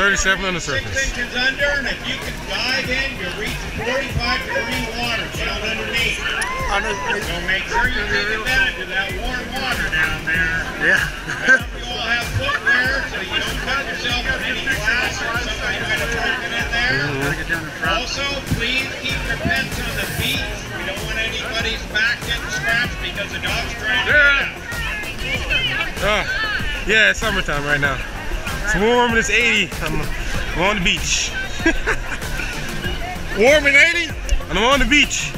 47 on the surface. Six inches under, and if you can dive in, you reach 45 degree water down underneath. So make sure you take advantage of that warm water down there. Yeah. I hope you all have footwear so you don't cut yourself on any glass or somebody might have broken in there. Also, please keep your pets on the beach. We don't want anybody's back getting scratched because the dog's trying to get out. Oh, yeah, it's summertime right now. It's warm and it's 80. I'm, I'm on the beach. warm and 80? And I'm on the beach.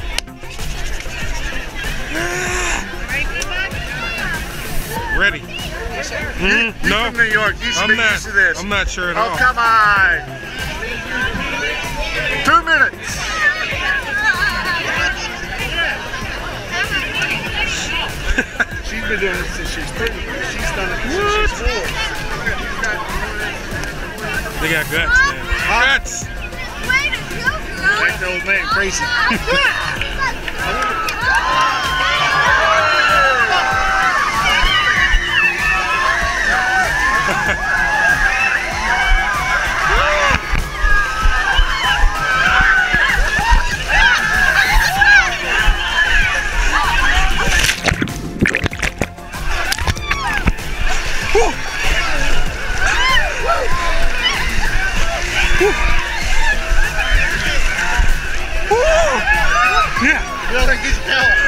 Ready? Mm, You no, from New York, you should I'm be not. used to this. I'm not sure at Oh, all. come on. Two minutes. she's been doing this since she's three. She's done it since she's four. They got guts, man. Guts! That's the old man crazy. Woo! Uh. Yeah. You don't think he's telling?